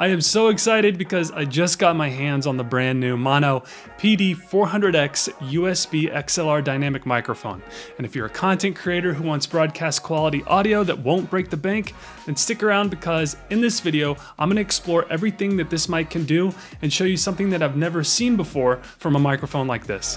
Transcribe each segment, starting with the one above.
I am so excited because I just got my hands on the brand new Maono PD400X USB XLR dynamic microphone. And if you're a content creator who wants broadcast quality audio that won't break the bank, then stick around because in this video, I'm gonna explore everything that this mic can do and show you something that I've never seen before from a microphone like this.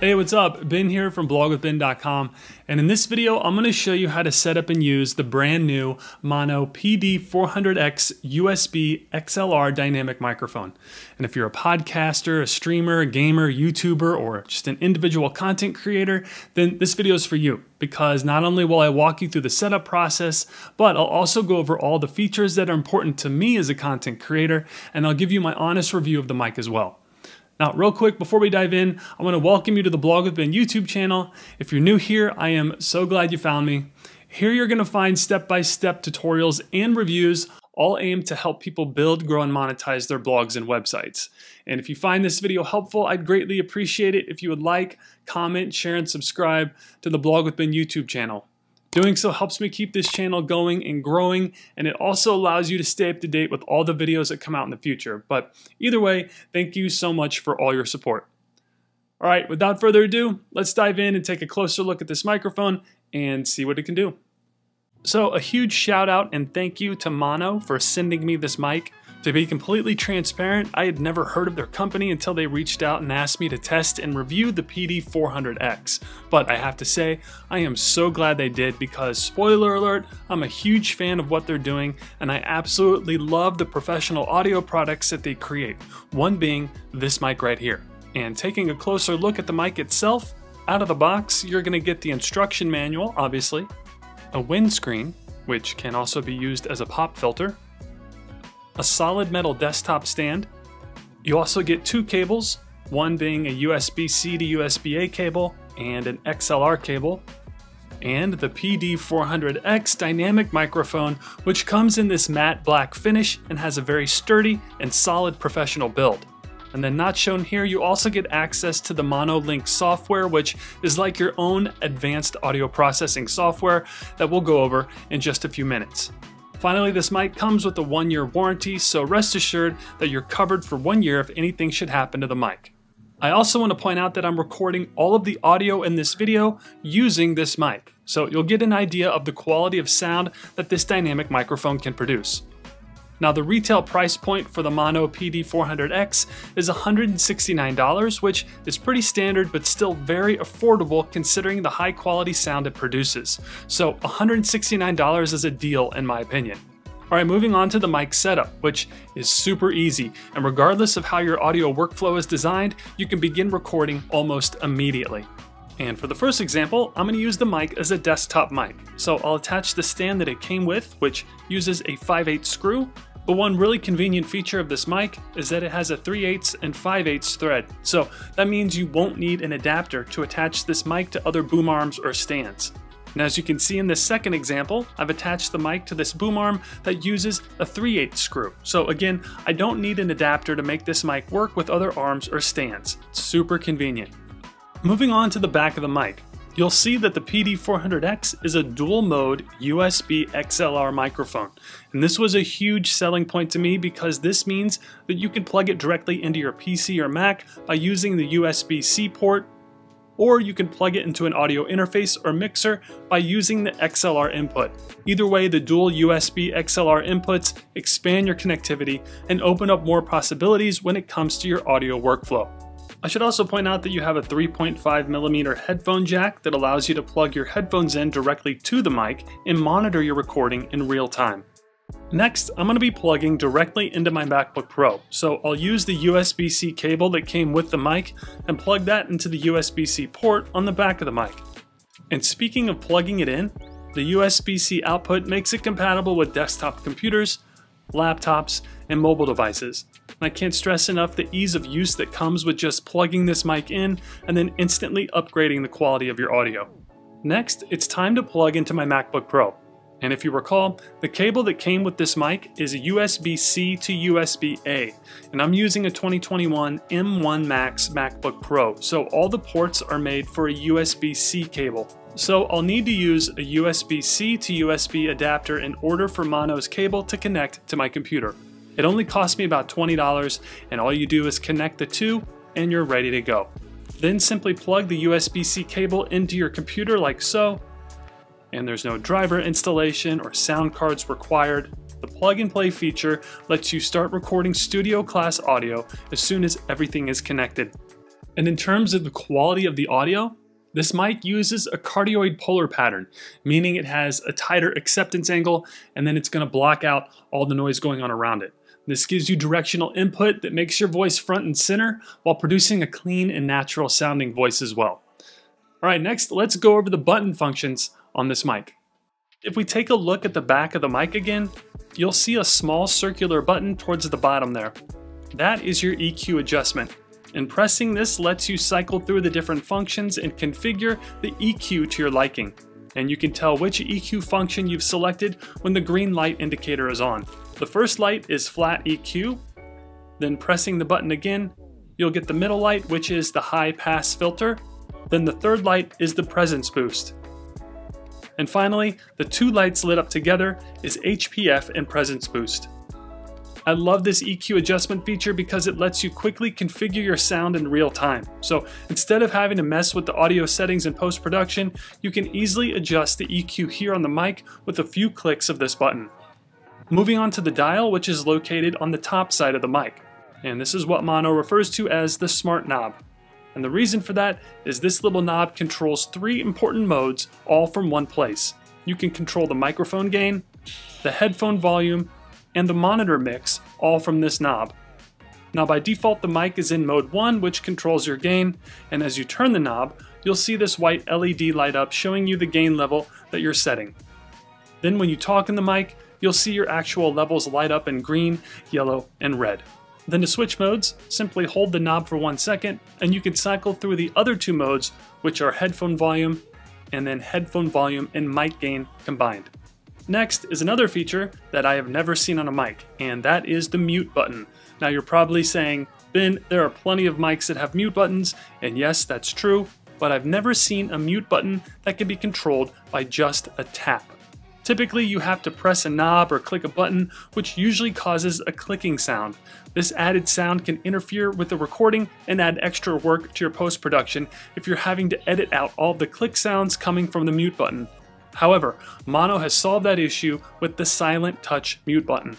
Hey, what's up? Ben here from blogwithben.com, and in this video, I'm going to show you how to set up and use the brand new Maono PD400X USB XLR dynamic microphone. And if you're a podcaster, a streamer, a gamer, YouTuber, or just an individual content creator, then this video is for you because not only will I walk you through the setup process, but I'll also go over all the features that are important to me as a content creator, and I'll give you my honest review of the mic as well. Now, real quick, before we dive in, I want to welcome you to the Blog with Ben YouTube channel. If you're new here, I am so glad you found me. Here you're going to find step-by-step tutorials and reviews all aimed to help people build, grow, and monetize their blogs and websites. And if you find this video helpful, I'd greatly appreciate it if you would like, comment, share, and subscribe to the Blog with Ben YouTube channel. Doing so helps me keep this channel going and growing, and it also allows you to stay up to date with all the videos that come out in the future. But either way, thank you so much for all your support. All right, without further ado, let's dive in and take a closer look at this microphone and see what it can do. So a huge shout out and thank you to Maono for sending me this mic. To be completely transparent, I had never heard of their company until they reached out and asked me to test and review the PD400X. But I have to say, I am so glad they did because, spoiler alert, I'm a huge fan of what they're doing and I absolutely love the professional audio products that they create, one being this mic right here. And taking a closer look at the mic itself, out of the box, you're going to get the instruction manual, obviously, a windscreen, which can also be used as a pop filter, a solid metal desktop stand. You also get two cables, one being a USB-C to USB-A cable and an XLR cable, and the PD400X dynamic microphone, which comes in this matte black finish and has a very sturdy and solid professional build. And then not shown here, you also get access to the Maono Link software, which is like your own advanced audio processing software that we'll go over in just a few minutes. Finally, this mic comes with a one year warranty, so rest assured that you're covered for one year if anything should happen to the mic. I also want to point out that I'm recording all of the audio in this video using this mic, so you'll get an idea of the quality of sound that this dynamic microphone can produce. Now the retail price point for the Maono PD400X is $169, which is pretty standard but still very affordable considering the high quality sound it produces. So $169 is a deal in my opinion. Alright, moving on to the mic setup, which is super easy, and regardless of how your audio workflow is designed, you can begin recording almost immediately. And for the first example, I'm going to use the mic as a desktop mic. So I'll attach the stand that it came with, which uses a 5/8 screw, but one really convenient feature of this mic is that it has a 3 8 and 5 8 thread, so that means you won't need an adapter to attach this mic to other boom arms or stands. And as you can see in this second example, I've attached the mic to this boom arm that uses a 3 8 screw. So again, I don't need an adapter to make this mic work with other arms or stands. It's super convenient. Moving on to the back of the mic you'll see that the PD400X is a dual mode USB XLR microphone. And this was a huge selling point to me because this means that you can plug it directly into your PC or Mac by using the USB-C port or you can plug it into an audio interface or mixer by using the XLR input. Either way, the dual USB XLR inputs expand your connectivity and open up more possibilities when it comes to your audio workflow. I should also point out that you have a 3.5mm headphone jack that allows you to plug your headphones in directly to the mic and monitor your recording in real time. Next, I'm going to be plugging directly into my MacBook Pro, so I'll use the USB-C cable that came with the mic and plug that into the USB-C port on the back of the mic. And speaking of plugging it in, the USB-C output makes it compatible with desktop computers, laptops, and mobile devices. I can't stress enough the ease of use that comes with just plugging this mic in and then instantly upgrading the quality of your audio. Next, it's time to plug into my MacBook Pro. And if you recall, the cable that came with this mic is a USB-C to USB-A, and I'm using a 2021 M1 Max MacBook Pro, so all the ports are made for a USB-C cable. So I'll need to use a USB-C to USB adapter in order for Maono's cable to connect to my computer. It only cost me about $20 and all you do is connect the two and you're ready to go. Then simply plug the USB-C cable into your computer like so, and there's no driver installation or sound cards required. The plug and play feature lets you start recording studio class audio as soon as everything is connected. And in terms of the quality of the audio, this mic uses a cardioid polar pattern, meaning it has a tighter acceptance angle and then it's going to block out all the noise going on around it. This gives you directional input that makes your voice front and center while producing a clean and natural sounding voice as well. Alright, next let's go over the button functions on this mic. If we take a look at the back of the mic again, you'll see a small circular button towards the bottom there. That is your EQ adjustment and pressing this lets you cycle through the different functions and configure the EQ to your liking. And you can tell which EQ function you've selected when the green light indicator is on. The first light is flat EQ, then pressing the button again, you'll get the middle light which is the high pass filter, then the third light is the presence boost. And finally, the two lights lit up together is HPF and presence boost. I love this EQ adjustment feature because it lets you quickly configure your sound in real time. So instead of having to mess with the audio settings in post-production, you can easily adjust the EQ here on the mic with a few clicks of this button. Moving on to the dial, which is located on the top side of the mic. And this is what Maono refers to as the smart knob. And the reason for that is this little knob controls three important modes all from one place. You can control the microphone gain, the headphone volume, and the monitor mix, all from this knob. Now by default the mic is in mode 1 which controls your gain, and as you turn the knob, you'll see this white LED light up showing you the gain level that you're setting. Then when you talk in the mic, you'll see your actual levels light up in green, yellow, and red. Then to switch modes, simply hold the knob for one second, and you can cycle through the other two modes, which are headphone volume, and then headphone volume and mic gain combined. Next is another feature that I have never seen on a mic, and that is the mute button. Now you're probably saying, Ben, there are plenty of mics that have mute buttons, and yes, that's true, but I've never seen a mute button that can be controlled by just a tap. Typically, you have to press a knob or click a button, which usually causes a clicking sound. This added sound can interfere with the recording and add extra work to your post production if you're having to edit out all the click sounds coming from the mute button. However, Maono has solved that issue with the silent touch mute button.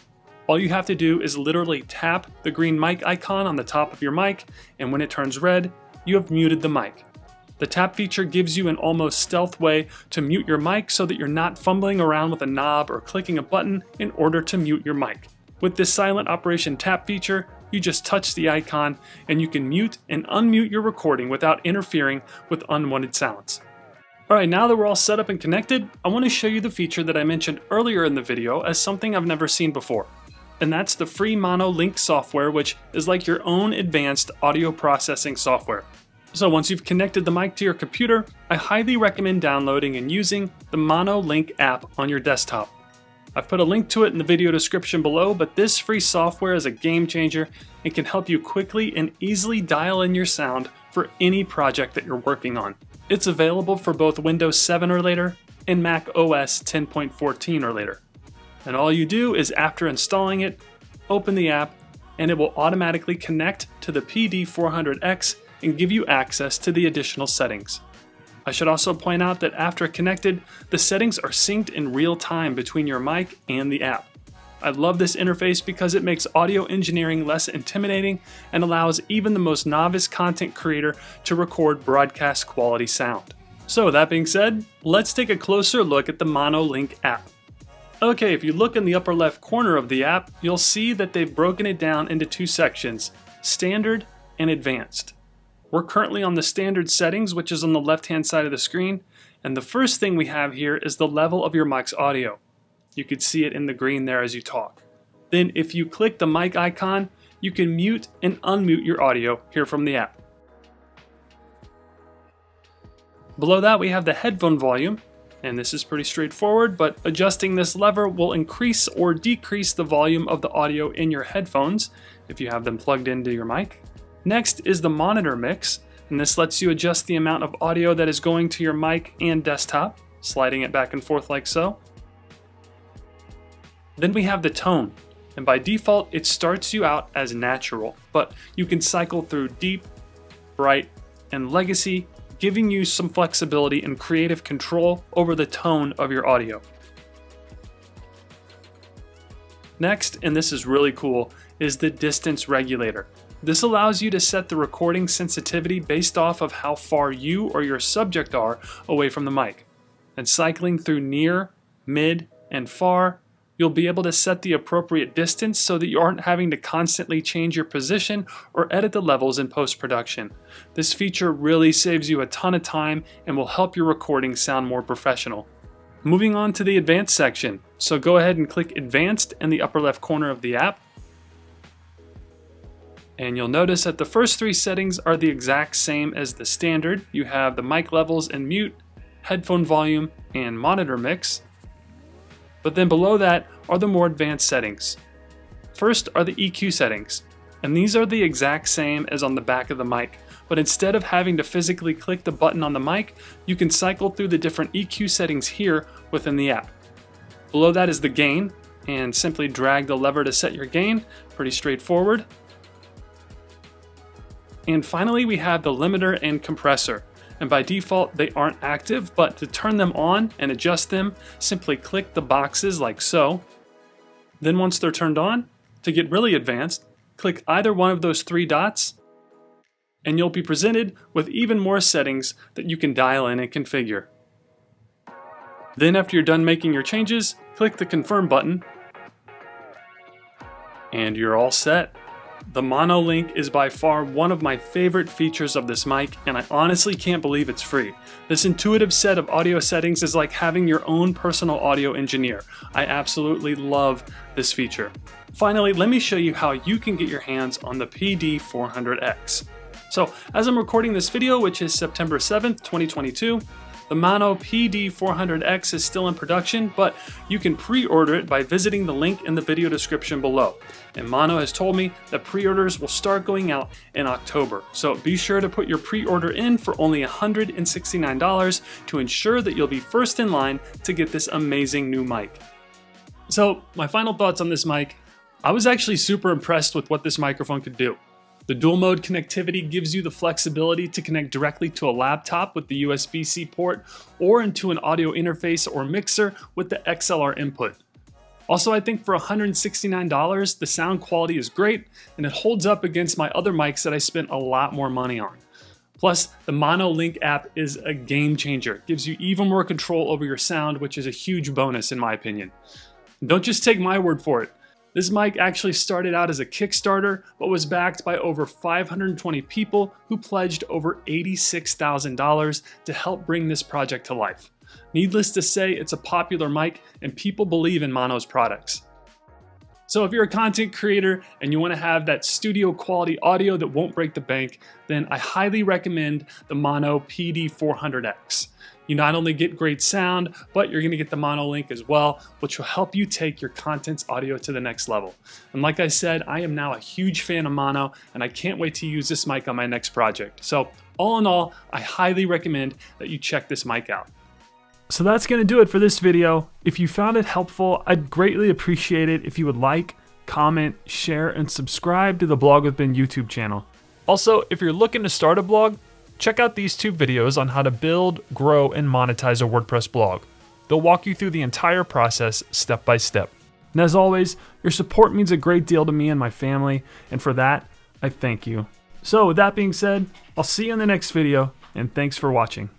All you have to do is literally tap the green mic icon on the top of your mic, and when it turns red, you have muted the mic. The tap feature gives you an almost stealth way to mute your mic so that you're not fumbling around with a knob or clicking a button in order to mute your mic. With this silent operation tap feature, you just touch the icon and you can mute and unmute your recording without interfering with unwanted sounds. Alright, now that we're all set up and connected, I want to show you the feature that I mentioned earlier in the video as something I've never seen before. And that's the free Maono Link software, which is like your own advanced audio processing software. So once you've connected the mic to your computer, I highly recommend downloading and using the Maono Link app on your desktop. I've put a link to it in the video description below, but this free software is a game changer and can help you quickly and easily dial in your sound for any project that you're working on. It's available for both Windows 7 or later and Mac OS 10.14 or later. And all you do is after installing it, open the app, and it will automatically connect to the PD400X and give you access to the additional settings. I should also point out that after connected, the settings are synced in real time between your mic and the app. I love this interface because it makes audio engineering less intimidating and allows even the most novice content creator to record broadcast quality sound. So that being said, let's take a closer look at the Maono Link app. Okay, if you look in the upper left corner of the app, you'll see that they've broken it down into two sections, Standard and Advanced. We're currently on the standard settings, which is on the left hand side of the screen, and the first thing we have here is the level of your mic's audio. You can see it in the green there as you talk. Then if you click the mic icon, you can mute and unmute your audio here from the app. Below that we have the headphone volume, and this is pretty straightforward, but adjusting this lever will increase or decrease the volume of the audio in your headphones if you have them plugged into your mic. Next is the monitor mix, and this lets you adjust the amount of audio that is going to your mic and desktop, sliding it back and forth like so. Then we have the tone, and by default it starts you out as natural, but you can cycle through deep, bright, and legacy, giving you some flexibility and creative control over the tone of your audio. Next, and this is really cool, is the distance regulator. This allows you to set the recording sensitivity based off of how far you or your subject are away from the mic. And cycling through near, mid, and far, you'll be able to set the appropriate distance so that you aren't having to constantly change your position or edit the levels in post-production. This feature really saves you a ton of time and will help your recording sound more professional. Moving on to the advanced section. So go ahead and click advanced in the upper left corner of the app and you'll notice that the first three settings are the exact same as the standard. You have the mic levels and mute, headphone volume, and monitor mix. But then below that are the more advanced settings. First are the EQ settings, and these are the exact same as on the back of the mic, but instead of having to physically click the button on the mic, you can cycle through the different EQ settings here within the app. Below that is the gain, and simply drag the lever to set your gain, pretty straightforward. And finally, we have the limiter and compressor. And by default, they aren't active, but to turn them on and adjust them, simply click the boxes like so. Then once they're turned on, to get really advanced, click either one of those three dots, and you'll be presented with even more settings that you can dial in and configure. Then after you're done making your changes, click the confirm button, and you're all set. The Maono Link is by far one of my favorite features of this mic, and I honestly can't believe it's free. This intuitive set of audio settings is like having your own personal audio engineer. I absolutely love this feature. Finally, let me show you how you can get your hands on the PD400X. So, as I'm recording this video, which is September 7th, 2022, the Maono PD400X is still in production, but you can pre-order it by visiting the link in the video description below. And Maono has told me that pre-orders will start going out in October. So be sure to put your pre-order in for only $169 to ensure that you'll be first in line to get this amazing new mic. So my final thoughts on this mic, I was actually super impressed with what this microphone could do. The dual mode connectivity gives you the flexibility to connect directly to a laptop with the USB-C port or into an audio interface or mixer with the XLR input. Also, I think for $169, the sound quality is great and it holds up against my other mics that I spent a lot more money on. Plus, the Maono Link app is a game changer. It gives you even more control over your sound, which is a huge bonus in my opinion. Don't just take my word for it. This mic actually started out as a Kickstarter, but was backed by over 520 people who pledged over $86,000 to help bring this project to life. Needless to say, it's a popular mic and people believe in Maono's products. So if you're a content creator and you want to have that studio quality audio that won't break the bank, then I highly recommend the Maono PD400X. You not only get great sound, but you're gonna get the Maono link as well, which will help you take your content's audio to the next level. And like I said, I am now a huge fan of Maono, and I can't wait to use this mic on my next project. So all in all, I highly recommend that you check this mic out. So that's gonna do it for this video. If you found it helpful, I'd greatly appreciate it if you would like, comment, share, and subscribe to the Blog with Ben YouTube channel. Also, if you're looking to start a blog, Check out these two videos on how to build, grow, and monetize a WordPress blog. They'll walk you through the entire process step by step. And as always, your support means a great deal to me and my family, and for that, I thank you. So with that being said, I'll see you in the next video, and thanks for watching.